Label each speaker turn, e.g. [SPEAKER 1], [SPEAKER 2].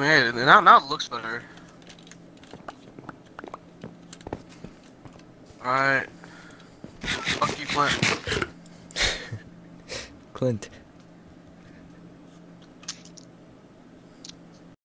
[SPEAKER 1] Man, now now it looks better. Alright. Fuck you, Clint.
[SPEAKER 2] Clint.